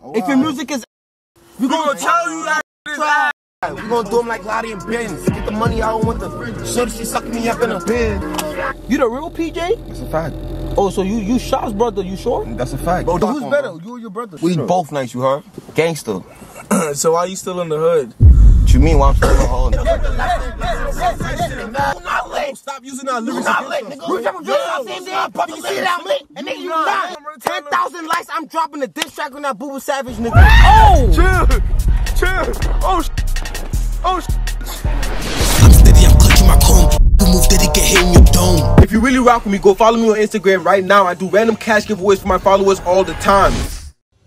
Oh, if your music is, we gonna tell you that try. We gonna do them like Lottie and Benz. Get the money out with the shit. She sucking me up in a bin. You the real PJ? That's a fact. Oh, so you you Sha's brother? You sure? That's a fact. So who's better? You or your brother? We both nice, you heard? Gangster. so why you still in the hood? What you mean why I'm still in the hole? Not lit. Stop using our lyrics. Not lit, nigga. We dropping videos same day. I'm probably see it out lit. And nigga, you not. 10,000 likes. I'm dropping a diss track on that Boo Boo Savage, nigga. Oh! Chill. Chill. Oh, oh, I'm steady, I'm clutching my comb. Move steady, get hit in your dome. If you really rock with me, go follow me on Instagram right now. I do random cash giveaways for my followers all the time.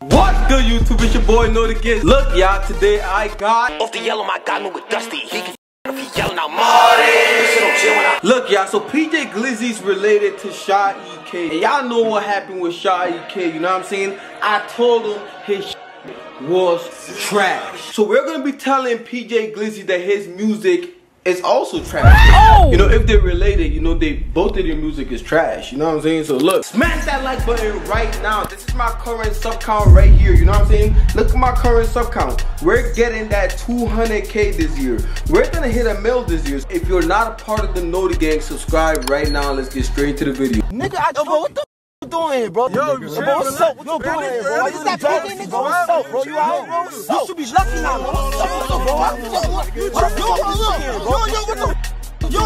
What's good, YouTube? It's your boy, Noticuz. Look, y'all, today I got. Off the yellow, my guy with Dusty. He can if he yelling out Marty. Shit don't chill when I Look, y'all, so PJ Glizzy's related to Sha EK. And y'all know what happened with Sha EK, you know what I'm saying? I told him his was trash. So we're gonna be telling PJ Glizzy that his music is also trash. Oh! You know, if they're related, you know, they both of their music is trash. You know what I'm saying? So look, smash that like button right now. This is my current sub count right here. You know what I'm saying? Look at my current sub count. We're getting that 200k this year. We're gonna hit a mill this year. If you're not a part of the Noti Gang, subscribe right now. Let's get straight to the video. Nigga, I what the doing bro? Yo, bro, chill, what's up? What you doing bro? What is that PJ nigga? What's up, bro? You out, bro? You should be lucky now, bro. What's up, what's up, bro? What you doing, bro? Yo, yo, what the Yo,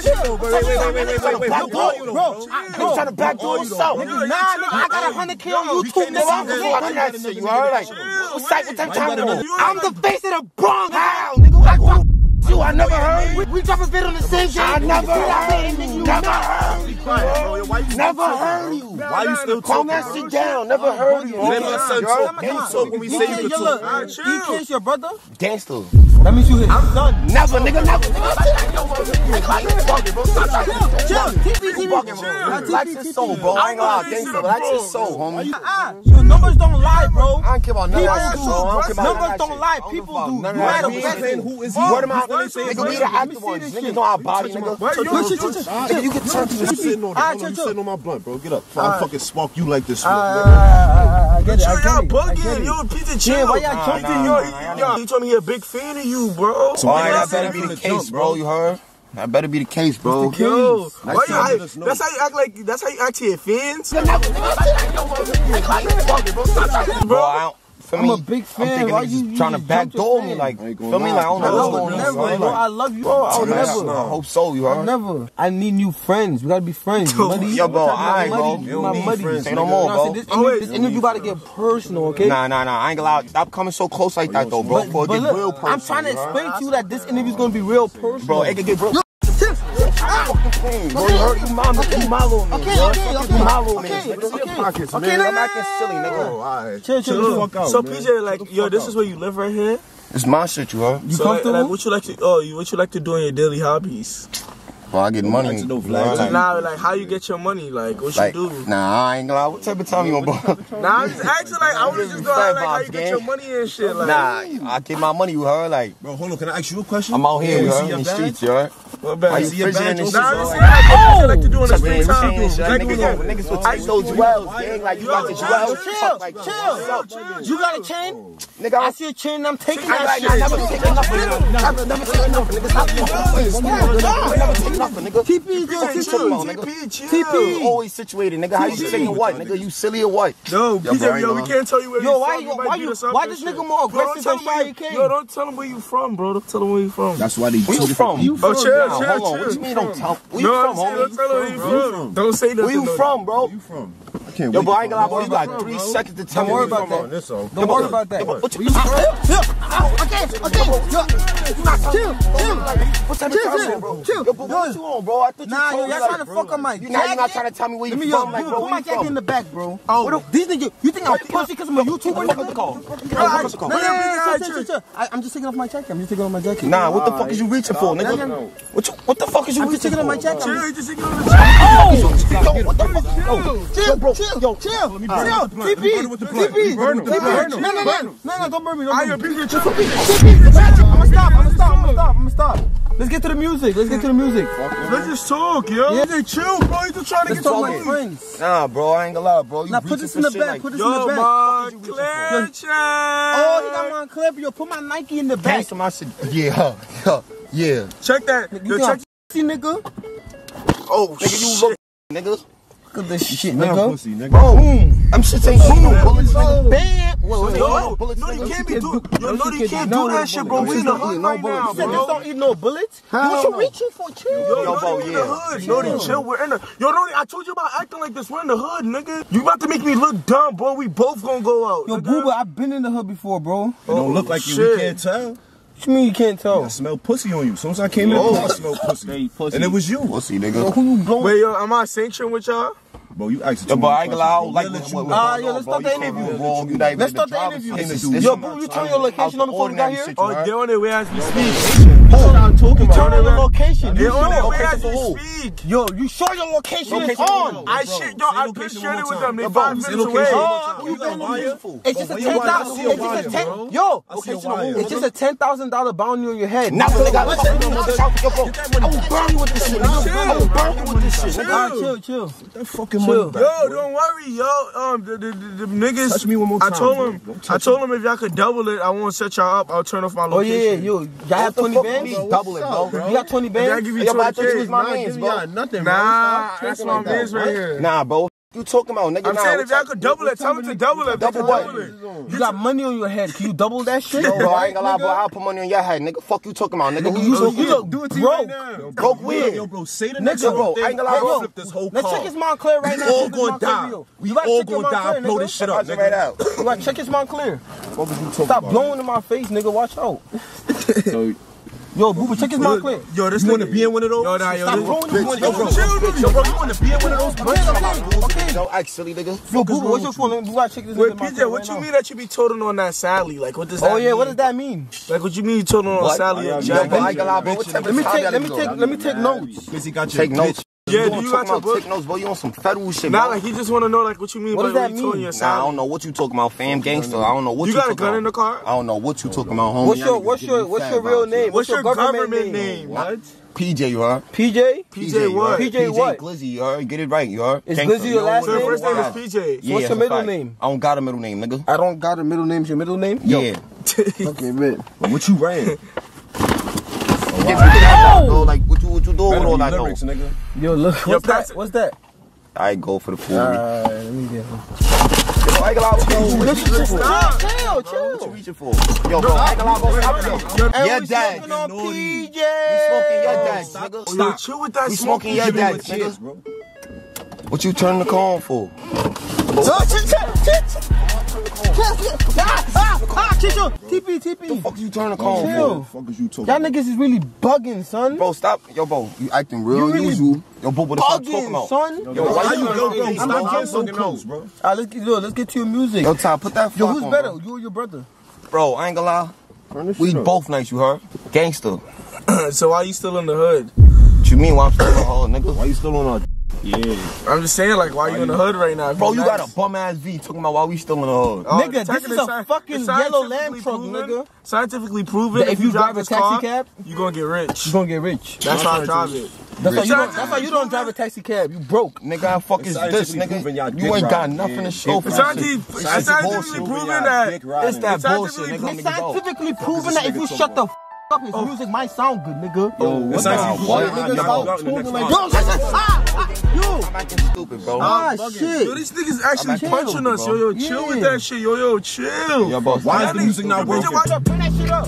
chill, Wait, wait, wait, wait, wait, wait, wait. Bro, Who are you, though, bro, bro? nigga trying to backdoor yourself. Nah, nigga, I got a hundred K on YouTube, nigga. I'm fucking that shit. You heard? Like, what's that? What that time? I'm the face of the Bronx. How, nigga? Like, what? You, I never heard. We, we drop a bit on the same day. I never heard. Never heard. Never heard you. Why you still Calm that shit down. Never heard you. Let my son talk. Let him talk when we say you can talk. DK's your brother? Gangster. That means you hit. I'm done. Never, nigga, never. Chill, Relax your soul, bro. I ain't gonna lie, gangster. Relax your soul, homie. Ah, your numbers don't lie, bro. I don't care about none of that shit, People bro. I don't care do. about none of Numbers that don't shit. lie. I don't People give a do. fuck. None You of had that a shit. best. Who is Word of mouth. Let me say Nigga, this. we the active ones. Niggas know our body, nigga. You can turn to I'm the sitting on it. Ah, Hold on, chill, I'm chill. sitting on my blunt, bro. Get up. I'll fucking spark you like this. Ah, I get it. Yo, I y'all get it. I get bugging. it. Yo, Peter, Yeah, why y'all jumping? Yo, Yo, yo, he told me he a big fan of you, bro. Why that better be the case, bro, you heard? That better be the case, bro. Yo, why you, time, how- let us know. that's how you act like, that's how you act to your fans? Bro, I don't, for I'm me, a big fan. I'm thinking Why niggas you- you trying to just jumped your backdoor me, like, I feel gonna me? Like, I don't know I what's going on. never, bro. bro. I love you. Bro, I would Never. never. I hope so, you heard? Never. I need new friends. We gotta be friends. Muddy. Yo, bro, My alright, bro. You don't my need muddy. Say no more, bro. This Oh, interview, wait. gotta get personal, okay? Nah, nah, nah. I ain't gonna lie. Stop coming so close like that, though, bro. But, Before it but get real look, personal. I'm trying to explain to you that this interview's gonna be real personal. Bro, it could get real. Bro, you heard? You mama, you malo me. Okay, bro. okay, okay. You malo me. Okay, Nigga, your okay. pockets, Okay, man. I'm acting silly, nigga. Oh, all right. Chill, chill, fuck out, So. PJ, like, yo, this is where you live right here. It's my shit, you heard? You So, like, comfortable? like, what you like to, oh, you, what you like to do in your daily hobbies? Bro, I get money. like to know you flags. Like, Nah, like, how you get your money? Like, what like, you do? nah, I ain't gonna lie. What type of time you on, bro? Nah, I'm just asking, like, I was just going Fat like, how you get gang. your money and shit. Like, Nah, I get my money, you heard? Like, Bro, hold on. Can I ask you a question? I'm out here, Yeah, you see In the streets, you heard? what bad? Why you see your fidgeting badge and shit? Nah, I'm Oh. just saying, like, what like to do in the Like, time? niggas, what- niggas, niggas I take those those wells, wells, gang. Like, you got the chill, wells. chill, chill. You got a chain? Nigga, I I see a chain I'm taking that ain't I never shit. nothing, nigga. Never, never take nothing, nigga. Stop being Never take nothing, nigga. TP, yo, Hey, TP. chill. TP, chill. TP. always situated, nigga. How you taking what, nigga? You silly or what? No, Yo, PJ, yo, we can't tell you where Yo, you why from. you- why you- why this nigga more aggressive than him where Shia you- Yo, don't tell him where you from, bro. Don't tell him where you from. That's why they Where you two from? Oh, chill, chill, chill. What you mean don't tell? Where you from, saying, don't homie? tell him where you from. Don't say nothing. Where you from, bro? You from? I can't Yo, wait bro, I for ain't gonna lie, bro. You got three seconds to tell Don't me worry where about that. This all. Don't worry about that. What you Okay, okay. Yo, you not Chill, chill. What type of Chill, chill, bro? chill. Yo, but what you on, bro? I thought you Nah, yo, y'all trying to fuck on my You now you not trying to tell me where you me, from, like, put bro. put my jacket in the back, bro. Oh, these niggas, you think I'm pussy because I'm a YouTuber? What the fuck is the call? I- I'm just taking off my jacket. I'm just taking off my jacket. Nah, what the fuck is you reaching for, nigga? What you, what the fuck is you reaching for? I'm just taking off oh! my jacket. Chill, you just thinking on the chat. Yo, what the fuck? Oh, yo, Chill, bro, chill, yo, chill. burn Chill, it with. TP, Burn it with the blunt. TP, Burn it with the blunt. No, no, no, no, no, don't burn me, I burn am people chill. TP, TP, I'm gonna stop, I'm gonna stop, I'm gonna stop, I'm gonna stop. Let's get to the music. Let's get to the music. Let's just talk, yo. Yeah. Hey, chill, bro. You just trying to Let's get talk to like me. friends. Nah, bro, I ain't gonna lie, bro. You Now put this in the shit back. like- Put this in Yo, the back. Moncler Oh, he got my clip. Yo, put my Nike in the back. Gangsta, my shit. Yeah, yeah, yeah. Check that. You Yo, got check. pussy, nigga? Oh, Nigga, you shit. look, nigga. Look at this shit, Damn nigga. pussy, nigga. Boom. I'm shit ain't shooting no bullets, nigga. Bam. Wait, wait, Yo, wait. bullets, no, you nigga. can't be You do. can't Yo, do- no, you you can't can't do do no that shit, bro. bullets. We in the Just don't hood eat no right now, bullets. You said bro. just don't eat no bullets? Hell What you no. reaching for? Chill. Yo, Yo, no, bro, we in yeah. the hood. Nody, chill. We're in the. Yo, Nody, I told you about acting like this. We're in the hood, nigga. You about to make me look dumb, bro. We both gonna go out. Yo, nigga. Booba, I've been in the hood before, bro. It don't look oh, like you. shit. We can't tell. What you mean you can't tell? I smell pussy on you. As soon as I came in, I smelled pussy. And it was you. Pussy, nigga. Who you blowing? Wait, yo, am I sanctioned with y'all? Bro, you asked Yo, but I ain't gonna lie, I don't like Let what- what- Ah, yo, let's start the interview. be wrong. You not Let's start the interview. Yo, some boo, you turn your location on before we got here? shit, Oh, you they're on their way as we speak. That's what talking about. Turn on the location. They're You on their sure? way location as for speak. Yo, you sure your location Location for on? I shit, yo, I been shared it with them. They bro, five minutes location away. one Oh, time. you You been? It's just a Bro, ten why you thousand. see a It's just a ten. Yo, I see a it's just a ten thousand dollar bounty on your head. Nah, Nigga, nigga, what's listen, that? nigga, shout- yo, bro, I will burn you with this shit. I will burn you with this shit. nigga. Chill, chill. That fucking money. Yo, don't worry, yo. Um, the, the, the, the niggas. Touch me one more I told him. I told him if y'all could double it, I won't set y'all up. I'll turn off my location. Oh yeah, yeah, yo, y'all have twenty bands. double it, bro. You got twenty bands. Yo, but I thought you 20K. was my Nah, mans, bro. nothing, bro. Nah, that's my like man's right here. Nah, bro. You talking about, nigga? I'm nah, saying if y'all could double it, tell them to double it. Double Double what? You got money on your head. Can you double that shit? Yo, bro, I ain't gonna lie, bro. I'll put money on your head, nigga. Fuck you talking about, nigga. Nigga, Who you you look, you look Do it to you right broke. now. Broke weird. Yo, bro, say the Nigga, bro, bro, I ain't gonna lie, bro. flip this whole Let's car. check his Moncler right now. all gonna die. We all gonna die. Blow this shit up, Watch right nigga. out. Check his Moncler. What was you talking about? Stop blowing in my face, nigga. Watch out. So, Yo, Booba, check his Moncler. Yo, this you want to nigga- be in one of those? Yo, nah, yo, Stop this- blowing in my Yo, bro, yo, bro, you want to be in one of those? Okay, okay, okay. Don't act silly, nigga. Yo, Booba, what's your phone? You gotta check this Wait, PJ, what you mean that you be toting on that Sally? Like, what does that Oh yeah, what does that mean? Like, what you mean you toting on Sally Yeah, and yeah, Yo, Jack? bro, I ain't gonna lie, bro. What type Let me take, y'all let me take, let me take notes. Busy got your Take notes. Bitch. Yeah, You do you talking got your about book? Take notes, bro. You on some federal shit, Nah, bro. like, he just want to know, like, what you mean What by does that when you mean? your Nah, I don't know what you talking about, fam, gangster. I don't know what You you, got a gun about. in the car? I don't know what you talking about, homie. What's your, what's your, what's your real name? What's your government name? What? PJ, you heard? PJ. PJ what? PJ what? Glizzy, you heard? Get it right, you heard? Is Gangster. Glizzy your last what So your name? first name is PJ. Yeah, What's your middle name? I don't got a middle name, nigga. I don't got a middle name. Your middle name? Yeah. Okay, bet. But what you ran? Get that though, Like, what you, what you doing with Better all be that, though? lyrics, nigga. Yo, look. What's pass that? What's that? I go for the food. Alright, let me get him. Yo, I ain't gonna lie, what you- reaching for? Stop. Chill, What you reaching for? Yo, bro, I ain't gonna lie, bro. Stop it, yo. Your dad. smoking on naughty. PJ. We smoking your dad, nigga. Oh, yo, chill with that We smoking your dad, what nigga. What you turning the car on for? Ah, ah, chill, TP, TP. Fuck you turning the car on Chill. for? Fuck is you talking Y'all niggas is really bugging, son. Bro, stop. Yo, bro, you acting real You really usual. Yo, bro, what the fuck talking Bugging, about? son. Yo, why you, Yo, bro, yo, stop not getting so close, bro. Alright, let's get yo, let's get to your music. Yo, Ty, put that Yo, who's on, better? Bro. You or your brother? bro, I ain't gonna lie. We both nice, you heard? Gangster. So why you still in the hood? What you mean why I'm still in the hole, nigga? Why you still on our? Yeah. I'm just saying, like, why you in the hood right now? Bro, you you got a bum ass V talking about why we still in the hood. Oh, Nigga, this is a fucking yellow scientifically Land truck, nigga. Scientifically proven, That if you drive a taxi car, cab- you're gonna get rich. You're gonna get rich. That's how I drive it. That's why you don't. That's why you don't drive a taxi cab. You broke. Nigga, how fuck is this, y'all nigga? You ain't got nothing Yeah, to show dick for It's that riding. shit. scientifically, Scientifically it's scientifically proven proven that. It's that bullshit, scientifically nigga. It's scientifically proven that if you shut the f up, his music might sound good, nigga. Yo, what's Nah, that? what? Nigga, Nigga, stop go. talking like Yo, listen, ah, ah, yo, I'm acting stupid, bro. ah, Yo, shit. these niggas actually acting punching us. bro. Yo, yo, chill with that shit. Yo, yo, chill. Yo, bro, Why is the music not working? bro. Watch up, turn that shit up.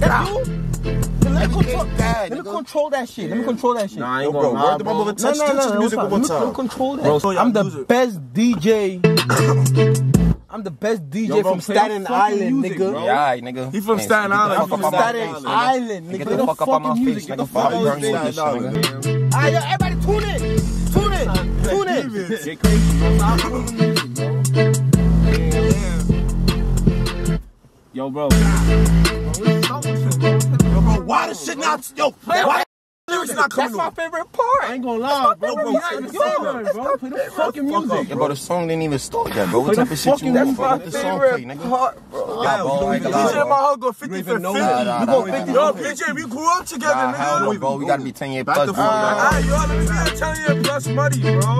That's you? Let me control, bad, let me control that shit. Let me control that shit. Nah, I no, ain't gonna lie, word to my bro. mother, no, Touch, touch no, the no. music Let one me, more let me time. control that. Bro, so y'all I'm the music. best DJ. I'm the best DJ Yo, bro, from Staten Island, music, nigga. bro. Yeah, alright, nigga. He from Staten Island. fuck He from Staten. Island, nigga. Get Play the fuck up out my face, nigga. fuck Fuck out my burn you with face. this nigga. Alright, yo, everybody tune in. Tune in. Tune in. Get crazy. Yo, bro. Yo, bro, why the shit not? Yo, why music's not coming That's my favorite part. I ain't gonna lie, bro. Bro, bro. Play the fucking music. Yeah, bro, the song didn't even start yet, bro. What type of shit you want, bro? Let the song play, nigga. bro. Y'all ball, I ain't gonna uh, go 50 for 50. You go 50. Yo, DJ, we grew up together, nigga. bro. We gotta be 10 years plus, bro. Alright, yo, let me get 10 years plus money, bro.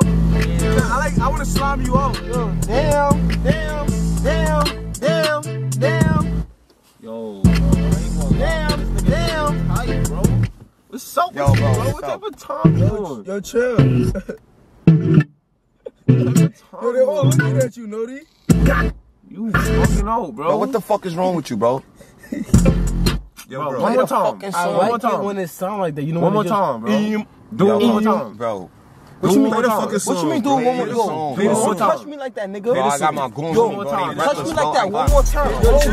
I like, I wanna slime you out. Damn, damn, damn, damn, damn. Yo, bro. Damn, damn. How you, bro? What's so yo, bro, bro? What type yo. Yo, chill. yo, they all looking at you, Nody. You fucking old, bro. What the fuck is wrong with you, bro? yo, bro, one more time. I like one more time. It when it sound like that, you know. what? One more time, bro. Eem, do yo, one more time, bro. What you, mean, what, song, what you mean? Play the fucking What you mean? Do one more time. do touch me like that, nigga. Bro, I got my goons. Touch me like that one more time. Yo, what?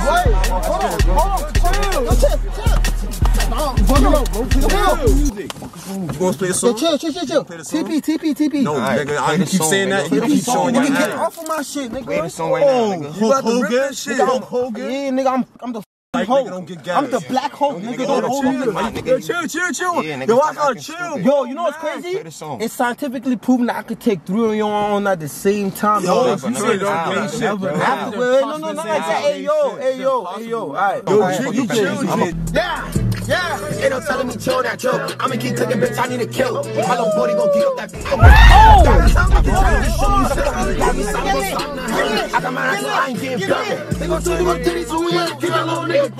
Hold on, chill. Chill, chill. You gonna play a song? Chill, chill, chill, chill. TP, TP, TP. No, nigga, I keep saying that. You keep showing Nigga, get off of my shit, nigga. Play the song right now, nigga. Oh, you about to rip that shit? Hulk Hogan? Yeah, nigga, I'm, I'm the I'm the black Hulk, nigga. don't hold on. Nigga. Chill, chill, chill. Yo, I gotta chill. Yo, you know what's crazy? It's scientifically proven that I could take three on your own at the same time. Yo, you said don't play shit, bro. Afterward, no, no, not. Hey, yo, hey, yo, hey, yo. All right. Yo, you chill, Yeah. Yeah, ain't no telling me chill that joke. I'ma keep taking bitch, I need to kill. My little body gon' get up that bitch. Oh! I got my ass, I ain't getting double. They gon' tell you what titties when we ain't get a little nigga.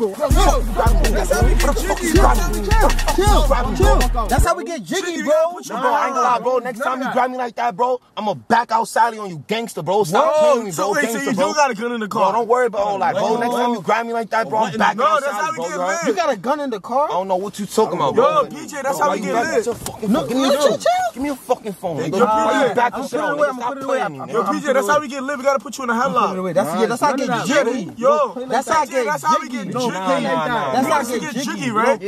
That's how we get jiggy, bro. Chill, chill. That's how we get jiggy, bro. Nah, bro, I ain't gonna lie, bro. Next nah. time you grab me like that, bro, I'ma back out Sally on you, gangster, bro. Stop Whoa, playing me, bro. So wait, gangster, so you bro. do got a gun in the car. Bro, don't worry about all that, bro. Next time you grab me like that, brought back no, outside, that's how bro, get lit. You got a gun in the car? I don't know what you talking about, bro. Yo, PJ, that's how we get lit. No, give me your phone. Give me your fucking phone. Yo, PJ, that's how we get lit. We gotta put you in a headlock. That's how I get jiggy. Yo, that's how I get jiggy. That's how we get jiggy, right?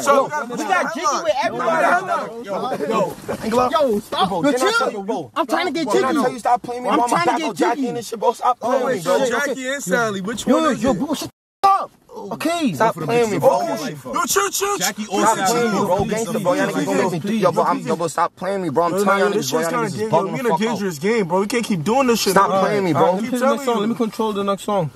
So we got jiggy with everybody. Yo, yo, stop, bro. Chill. I'm trying to get jiggy. I'm trying to get jiggy. Jackie and Sally, which one is it? up. Okay, stop playing me, bro. Yo, chill, chill. Jackie, stop playing me, bro. Gangster, bro. Y'all niggas gonna make me. Yo, bro, I'm, yo, bro, stop playing me, bro. I'm telling y'all niggas, bro. Y'all niggas is bugging the fuck out. We in a dangerous game, bro. We can't keep doing this shit. Stop playing me, bro. Let me control the next song.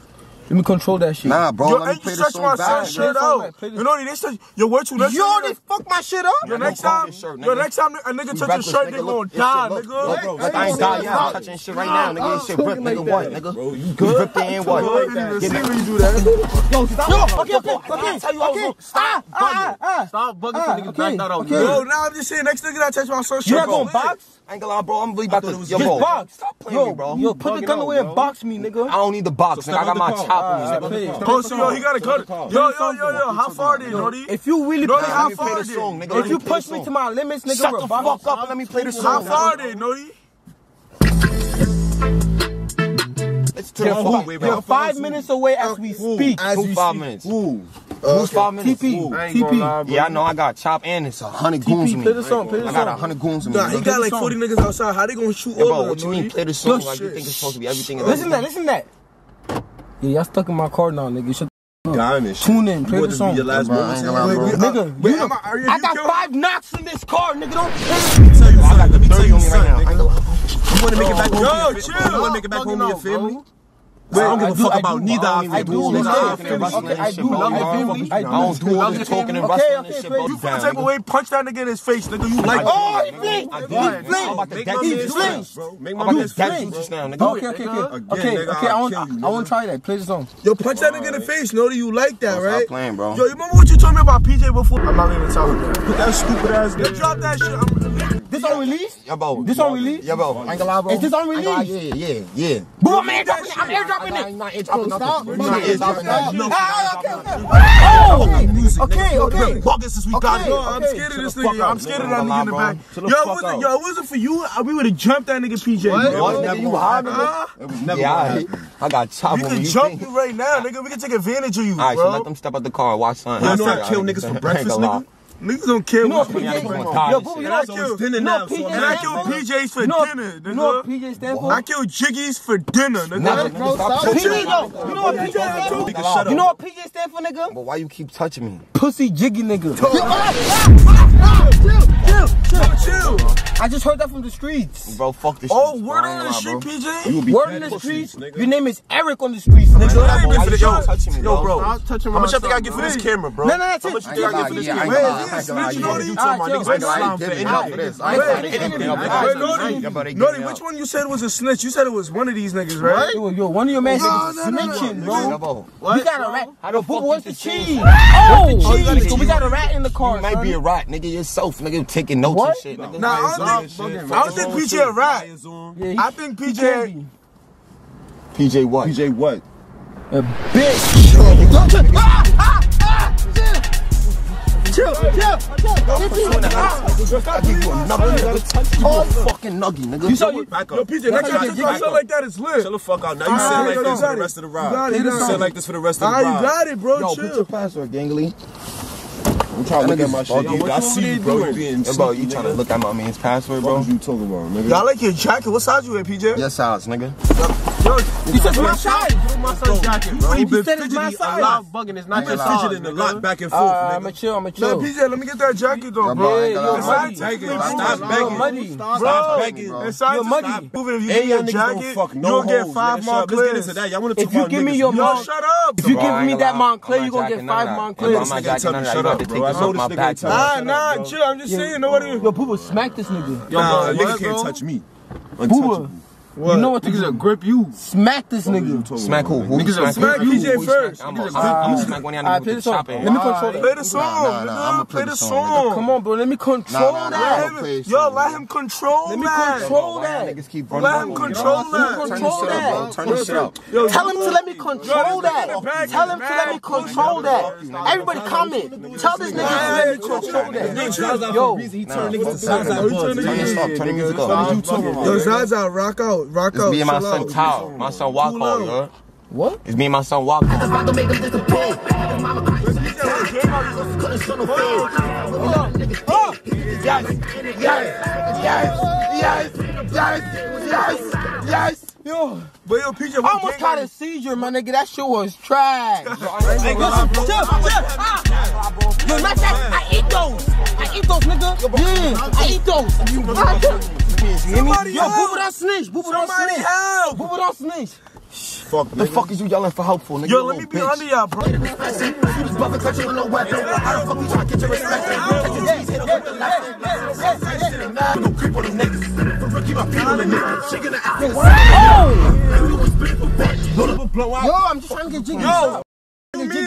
Let me control that shit. Nah, bro. Yo, let me play this song back. Shirt yeah, out. You know what this shit. Yo, where you next You already fuck my shit up. Yo, next time. Yo, next time a nigga touch your shirt, nigga gonna die, nigga. Like I ain't die, yeah. I'm touching shit right now, nigga. Shit ripped, nigga. What, nigga? Bro, you good? Ripped and what? See Get you do that. Yo, stop. Yo, Okay, okay, okay. Tell you I was stop. Ah, ah, ah. Stop bugging the nigga. back that out. Yo, now I'm just saying, next nigga that touch my shirt, you not gonna box. I ain't gonna lie, bro. I'm really about to. Yo, box. Stop playing, me, bro. Yo, put the gun away and box me, nigga. I don't need the box, nigga. I got my child cop on you. Oh, so yo, he got a gun. Yo, yo, yo, yo, how far did Brody? If you really Brody, how far did? If you push me to my limits, nigga, shut the fuck up and let me play the song. How far did Brody? It's to yeah, the wait, You're five minutes away as we speak. As we five minutes. Uh, Who's okay. five minutes? TP. Ooh, TP. Lie, yeah, I know. I got chop and it's a hundred goons play the song. Play the song. I got a hundred goons with me. Nah, he got like 40 niggas outside. How they gonna shoot yeah, over What you mean play the song? Like you think it's supposed to be everything. Listen that. Listen that. Yeah, y'all stuck in my car now, nigga. Shut Diamond. Tune in, play the song. Your last bro, moments, nigga, wait, nigga, I, you I got kill? five knocks in this car, nigga. Don't tell you, son. Let me tell you, son. You want to make it back home? Yo, chill. You want to make it back home to your family? Wait, I don't give a do, fuck I about do, neither I, I do listen. Okay, I do love your family. I don't do all this talking and wrestling okay, okay, and shit. You feel the take of way, punch that nigga in his face, nigga. You like Oh, he flinched. He flinched. I'm you just bro. Make my man's just now, nigga. Okay, okay, okay. Okay, okay, I want to try that. Play the song. Yo, punch that nigga in the face, Nody. You like that, right? Stop playing, bro. Yo, you remember what you told me about PJ before? I'm not even talking. Put that stupid ass. Yo, drop that shit. I'm this on release? Yeah, bro. This on release? Yeah, bro. Is this on release? Yeah, yeah, yeah. Boom, man. I'm airdropping stopping. Not. Not. Okay, okay. Okay, okay. since we got it. I'm scared of this nigga. I'm scared of that nigga in the back. Yo, it wasn't for you. Uh, we would have jumped that nigga PJ. What? You high. It was never yeah, I got chopped. We can jump you right now, nigga. We can take advantage of you, bro. All right, so let them step out the car watch something. You know I kill niggas for breakfast, nigga? Niggas don't care You know what what PJ gonna Yo, die Boo, this you shit. know And I what dinner you now, PJ And I stand killed for? PJs for You know what- dinner, You know what nigga. PJ stand I for? killed Jiggies for dinner, nigga. Never, nigga, stop PJ, touching yo, you know what PJ stand for? Nigga, shut You know what PJ stand for, nigga? But why you keep touching me? Pussy jiggy nigga. Chill. I just heard that from the streets. Bro, fuck this Oh, word on the street. PJ? You Word fat in the streets. Your name is Eric on the streets, Yo, nigga. that ain't Why for the- yo, touching me, yo, bro? bro. How much you think I get for this camera, bro? No, no, that's How much you think I get for this lie, yeah, I camera? ain't Wait, gonna lie, is I this ain't gonna lie, snitch, yeah. Naughty? You talking about niggas I ain't gonna lie, Slam he giving me for out it. for this. I ain't wait, gonna wait, give me wait, out. wait, I Wait, ain't gonna lie. Naughty, Yeah, but he Naughty, give me which one you said was a snitch? You said it was one of these niggas, right? Yo, yo, one of your mans No, is no, no, no, snitching, bro. bro. We got a rat. How the fuck what's the cheese? see? Oh, you gotta so we got a rat in the car. You might be a rat, nigga, yourself, nigga, taking notes What? and shit, nigga. Nah, I don't Eyes think, on shit. I don't think PJ a rat. Yeah, he- I think he PJ. can be. PJ what? PJ what? A bitch. Chill, chill, chill. I give you another nigga. Oh, fucking nuggy, nigga. You saw you. Back Yo, up. PJ, next time you do something like that, it's lit. Chill the fuck out. Now you Alright, say yo, like yo, this you for got the it. rest of the You ride. got it, You you got say it. like this for the rest of the Ah, you ride. got it, bro. Yo, put your Chill. password, gangly. I'm trying to look at my shit. Yo, Yo, I see you, bro. You being Hey, bro, you trying to look at my man's password, bro? was you talking about, nigga? Y'all like your jacket? What size you in, PJ? Your size, nigga. Yo, You said my size. my son's jacket, bro. He been said it's my fidgety a size. lot. bugging. It's You been fidgeting a lot back and forth, Uh, I'ma chill. I'ma Man, chill. PJ, let me get that jacket though, bro. bro, I Yeah, gonna yo, money. Stop begging. Bro, Stop Yo, begging. money. Stop begging. And Size Yo, is money. not moving if you Hey, get y'all your jacket, don't fuck no you'll get five nigga. Let's get Monclers. into that. Y'all want to talk If you give me your Yo, shut up. if you give me that. Moncler, you not gonna get five of that. Moncler. I'm not jacking tell none me of that. shut up, bro. I this know this my nigga back. ain't Nah, nah, chill. I'm just saying, know what it Yo, Booba, smack this nigga. Nah, Yo, nigga can't touch me. Booba, Untouchable. you know what to do. grip you. Smack this nigga. Smack who? Who? Niggas are Smack who? PJ Who first. smack? I'm gonna smack one of y'all Alright, niggas with the the chopper. Let me control Play the song, Nah, nah, nah. I'ma play play the the song, song. Come on, bro. Let me control Nah, nah, nah, that. I'ma play the Yo, let him control that. Let me control that. y'all niggas keep running Let him control dog? that. Turn Control this shit up, bro. that. Turn this shit up. Yo, Tell him to let me control that. Tell him to let me control that. Everybody comment. Tell this nigga to let me control that. Yo, He turned niggas to Zaza Turn Buzz. the Turn this up. Turn the music up. you talking about? Yo, Zaza, rock out, rock It's out. me and my son out. Tao. My son Wako, out. yo. what? It's me and my son Wako. about to make him disappear. Mama couldn't show no fear. Oh, Yes, yes, yes, yes, yes, yes. Yo, But yo, PJ, I what almost gang caught a seizure, my nigga. That shit was trash. Yo, Ain't gonna lie, bro. chill, chill. Yo, not that. I eat those. I eat those, nigga. Yeah, I eat those. You Somebody Yo, help. Booba don't snitch. Booba don't snitch. help. Booba don't snitch. Fuck, The fuck is you yelling for help for, nigga? Yo, let me be bitch. under y'all, bro. You just buffing touch you with no weapon. How the fuck we tryna get your respect? Catch your G's, with the left. We creep on these niggas. For real, my feet on the niggas. She gonna act Yo, I'm just trying to get jiggy. Yo,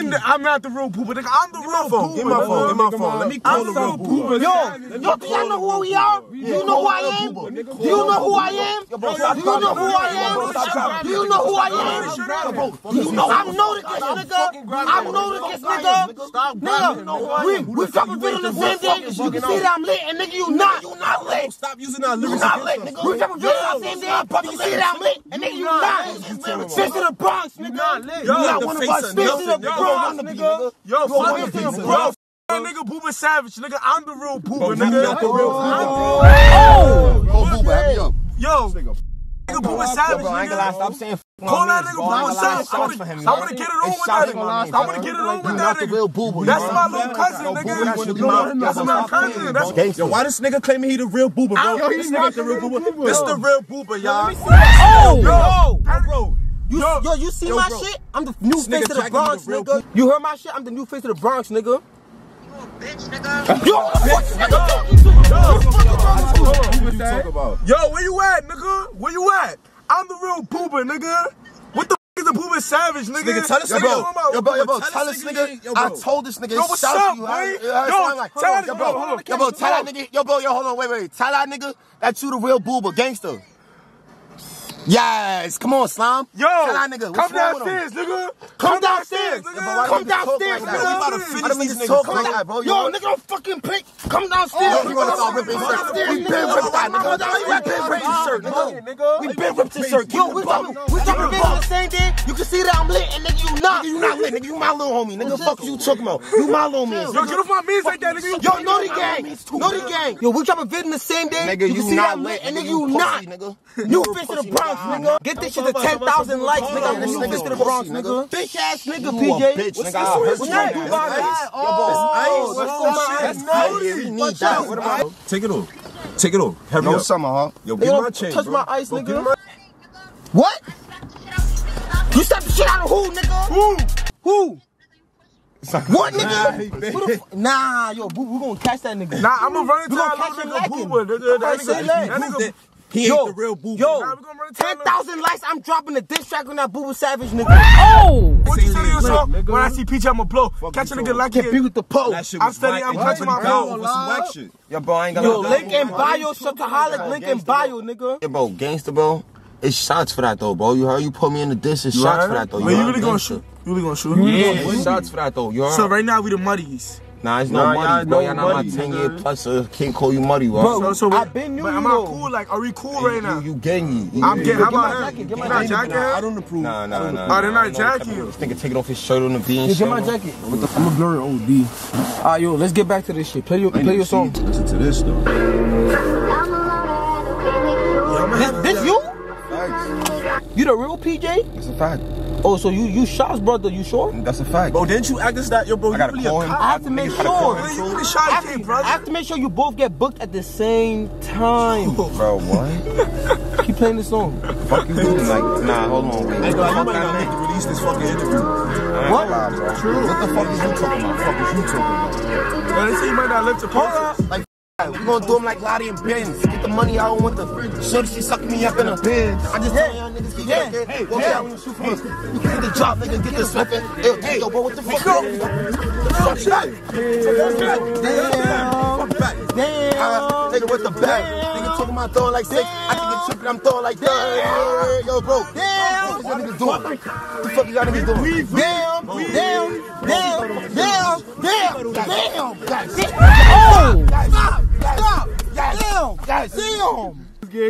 you mean that I'm not the real pooper, nigga? I'm the real phone. Give my phone. Give my phone. Let me call I'm the the real real boo. pooper. Yo, yo, do y'all know who we are? Do you know who I am? Do you know who I am? Do you know who I am? Do you know who I am? You know I'm Noticuz, nigga. I'm Noticuz, nigga. Nigga, we we fucking been on the same day. You can see that I'm lit, and nigga, you not. You not lit. Stop using our You lyrics not against lit, nigga. We fucking been on the same day. You see that I'm lit, and nigga, you not. Fist of the Bronx, nigga. You not one of us. Fist of the Bronx, nigga. Yo, You a fuck fist it, bro. That nigga Booba Savage, nigga. I'm the real Booba, Bro, you nigga. not the real Oh! Go, Booba, have me up. Yo, nigga Booba Savage, Bro, I ain't gonna lie. nigga. Stop saying Call that nigga bro. Booba. Savage. I for him, wanna get it on with that nigga. names, I wanna get it on with that nigga. real booba. That's my little cousin, nigga. Booba, that shit You know, mouth. That's my cousin. That's Yo, why this nigga claiming he the real booba, bro? Yo, this nigga the the real real booba. booba. This the real booba, y'all. Oh! Yo, bro. You, Yo, yo, you see yo, my bro. shit? I'm the new This face of the Bronx, the real nigga. You heard my shit? I'm the new face of the Bronx, nigga. Yo, what the fuck you talking to? What the fuck you talking to? What talk about? Yo, where you at, nigga? Where you at? I'm the real Booba, nigga. What the f is a Booba Savage, nigga? nigga, tell this Yo, nigga, bro, yo, bro, yo, bro, Tell tell this this nigga, nigga, yo, I told this nigga, Yo, what's shout up, you, boy? I- Yo, like, tell that nigga, bro, yo, bro, tell that nigga, yo, bro, yo, hold on, wait, wait, tell that nigga that you the real booba, gangster. Yes, come on, Slime. Yo, nigga. come what's him? downstairs, nigga. Come downstairs. nigga. Yeah, but why Come you just talk downstairs, nigga. We about to finish these niggas like that, bro? Yo, nigga, don't fucking pick. Come downstairs. Yo, you wanna start? We been ripped that, nigga. We been ripped his shirt, nigga. We been ripped his shirt. Yo, we dropping videos the same day. You can see that I'm lit, and nigga, you not. Nigga, you not lit, nigga. You my little homie, nigga. Fuck you talking about. You my little man. Yo, get off my knees like that, nigga. Yo, Naughty Gang, Naughty Gang. Yo, we dropping video the same day. Nigga, you you can see not lit, and nigga, nigga, you not. nigga. You to the Bronx, nigga. nigga. Get this shit to 10,000 likes, nigga. I'm the new face to the Bronx, nigga. Bitch ass nigga, PJ. bitch, What's nigga. I'll this? Oh, hurt you, What's nigga. that? That's ice. Yo, that's shit. ice. Yeah, we need that. Take it off. Take it off. Hurry no up. summer, huh? Yo, They get my chain, touch bro. my ice, nigga. get my- What? You slapped the shit out of who, nigga? Who? Who? What nigga? Who nah, yo, we, we gonna catch that nigga. Nah, I'm gonna run into We gonna that catch little him nigga lacking. Booba. That- that- that Alright, say nigga- that. that nigga- He Yo, ain't the real boo. Yo, Nah, we gonna run into that 10,000 likes, I'm dropping a diss track on that Booba Savage nigga. Oh! What you say to yourself? nigga. When I see PJ, I'ma blow. Catch a nigga like Can't be it. with the pole. I'm was steady, I'm catching my Johnny power. With some whack shit. Yo, bro, I ain't gonna Yo, link in bio, shopaholic, link in bio, nigga. Yeah, bro, gangster, bro. It's shots for that though, bro. You heard you put me in the dish. It's shots for that though. But you heard, really gonna shoot? You really gonna shoot? Yeah, it's shots for that though. You heard? So right now we the muddies. Nah, it's no Nah, money, bro. no Y'all not my 10 year plus, Uh, can't call you money, bro. Bro, So, so I been knew but you, am I cool? Like, are we cool right now? You, you gangy. You, I'm you- getting. How Get my about jacket, get my Not jacket. jacket. I don't approve. Nah, nah, nah. Oh, they're nah, not nah, jacking you. This nigga taking off his shirt on the V and shit. get my jacket. I'm a blurry OD. Alright, yo, let's get back to this shit. Play your, play your song. Listen to this though. This, this you? You the real PJ? That's a fact. Oh, so you you Sha's brother? You sure? That's a fact. Bro, didn't you act as that? Yo, bro, I you gotta really a call him. cop. I have to make Niggas sure. him. You really I shy have, to, brother. I have to make sure you both get booked at the same time. Bro, what? Keep playing the song. Fuck you doing? Like, nah, hold on. Wait. Hey, bro, you might not make release this fucking interview. What? Nah, bro. What the fuck is you talking about? Fuck is you talking about? Yo, they say you might not live to post. Like, we gonna do them like Lottie and Benz. Get the money I don't want the shorty, she sucking me up in a Benz. I just tell y'all niggas, yeah, yeah, hey, walk out when you shoot from us. You can get the job, nigga, get the smoking. Hey, hey, yo, bro, what the fuck? Fuck shit. Damn. Damn. Uh, nigga with the bag. Nigga talking about throwing like six. I can get tripping, I'm throwing like that. Yo, bro. Damn. What y'all niggas doing? What the fuck y'all niggas doing? Damn. Damn. Damn. Damn. Damn. Damn. Guys, Oh. Stop. Stop. Guys, Damn. guys. Damn.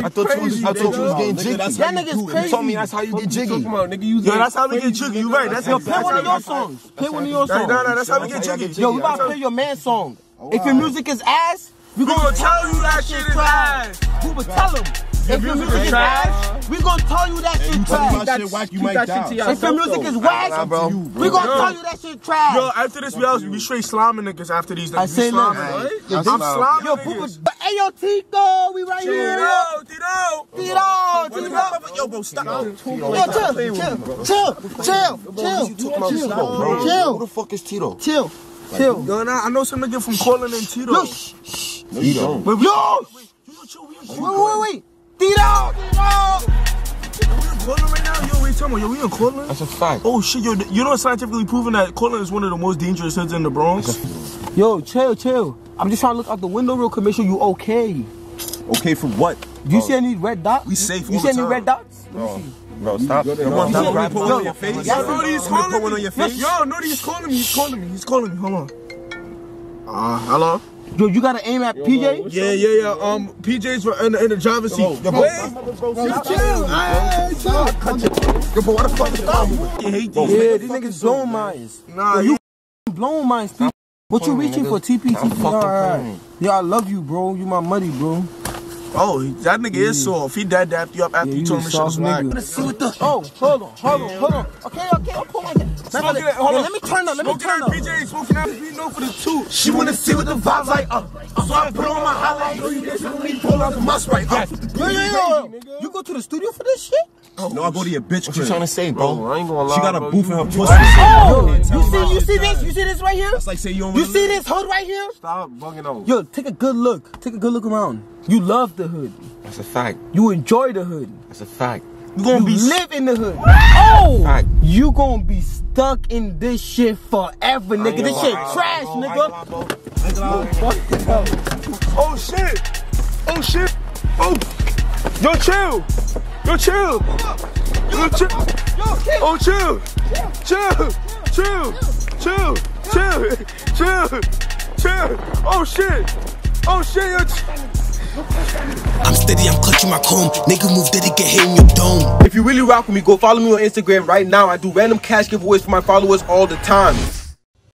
I thought you was, I thought you was getting jiggy. That's That how you nigga's do it. crazy. You told me that's how you get jiggy. Come on, nigga, you Yo, that's how we get jiggy. You right. That's Yo, how play one of your songs. Play one of your Nah, songs. nah, nah, that's how we get jiggy. Yo, we about to play your man song. Oh, if your music is ass, we We gonna gonna tell you that shit is ass. Who would tell him? If your music is ass, we gonna tell you that shit You tell me trash. my shit whack, you might die. If your music is whack, bro. we gonna tell you that shit trash. Yo, after this, we out. We straight slamming niggas after these. I say we slamming. less. I'm I'm slamming Yo, niggas. Poopa, hey yo, Tico, we right here. Tito, Tito. Tito, Tito. Yo, bro, stop. Yo, chill, chill, chill, chill, chill, Who the fuck is Tito? chill, chill. Yo, nah, I know some nigga from Cortland and Tito. Yo, shh, shh. Tito. Wait, wait, Yo, wait, yo, chill, we in wait, wait, wait. Tito, Tito. We in Cortland right now? Yo, wait, tell me, yo, we in Cortland? That's a fact. Oh shit, yo, you know it's scientifically proven that Cortland is one of the most dangerous hoods in the Bronx? Yo, chill, chill. I'm just trying to look out the window real quick, make sure you okay. Okay, for what? Do you see any red dots? We safe You all see the any time. red dots? Bro, stop. Yo, Come on, stop stop. rapping. Put one on your face. Yo, Nody, he's calling me. on your face? Yo, Nody, he's calling me, he's calling me, he's calling me. Hold on. Uh, hello? Yo, you gotta aim at PJ? Yeah, yeah, yeah. Um, PJ's were in the, in the driver's seat. Yo, bro. Wait. Yo, bro, why the fuck is that? You hate these Yeah, these niggas blowing minds. Nah, you. Blowing minds, P. What you playing, reaching for, TP? TP, fucking alright. playing. Yeah, I love you, bro. You my money, bro. Oh, that nigga is soft. He dad dapped you up after Yeah, you you told a him shit was soft whack. nigga. See what the? Oh, hold on, hold on, hold on. Okay, okay, okay. Hold on. Smoking it, hold Yeah, on. Let me turn up. Let me turn up. PJ smoking out. We know for the two. She wanna see what the vibes like, uh. So I put on my highlight, oh, you just want me pull out the must right, uh. Yo, yo, yo. You go to the studio for this shit? No, I go to your bitch What you trying to say, bro? I ain't gonna lie. She got a bro. booth in her pussy. Oh, you see, you see this? You see this right here? That's like say you don't You see this hood right here? Stop bugging out. Yo, take a good look. Take a good look around. You love the hood. That's a fact. You enjoy the hood. That's a fact. You gonna You be live in the hood. Oh, Fact. you gonna be stuck in this shit forever, nigga. This shit trash, oh, nigga. Oh shit! Oh shit! Oh! Yo, chill! Yo, chill. Yo, chill. Oh, chill. Chill. Chill. Chill. Chill. Chill. Chill. Oh, shit. Oh, shit. I'm steady, I'm clutching my comb. Nigga move steady, get hit in your dome. If you really rock with me, go follow me on Instagram right now. I do random cash giveaways for my followers all the time.